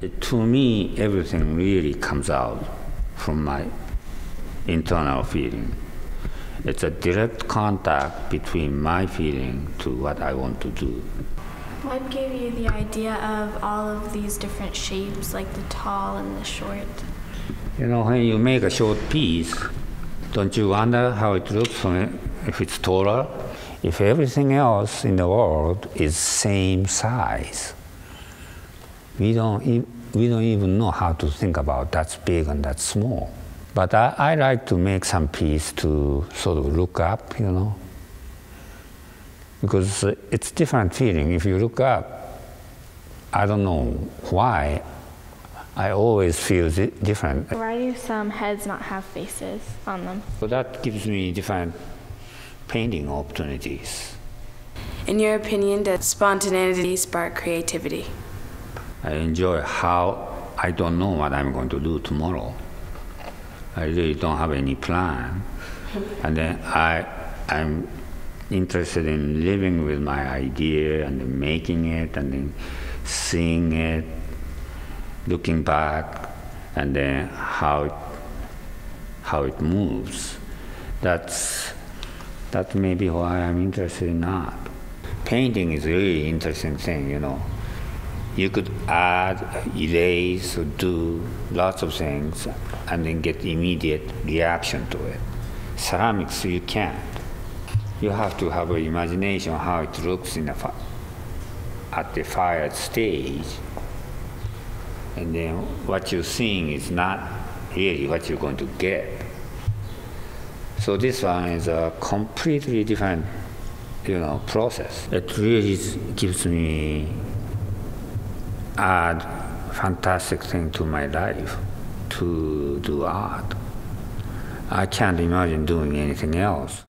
To me, everything really comes out from my internal feeling. It's a direct contact between my feeling to what I want to do. What gave you the idea of all of these different shapes, like the tall and the short? You know, when you make a short piece, don't you wonder how it looks when, if it's taller? If everything else in the world is same size, we don't, e- we don't even know how to think about that's big and that's small. But I, I like to make some piece to sort of look up, you know, because uh, it's different feeling. If you look up, I don't know why, I always feel di- different. Why do some heads not have faces on them? So that gives me different painting opportunities. In your opinion, does spontaneity spark creativity? I enjoy how I don't know what I'm going to do tomorrow. I really don't have any plan. And then I, I'm interested in living with my idea and making it and then seeing it, looking back, and then how it, how it moves. That's, that may be why I'm interested in art. Painting is a really interesting thing, you know you could add, erase, or do lots of things and then get immediate reaction to it. Ceramics, you can't. You have to have an imagination how it looks in fi- at the fired stage. And then what you're seeing is not really what you're going to get. So this one is a completely different, you know, process. It really gives me add fantastic thing to my life to do art. I can't imagine doing anything else.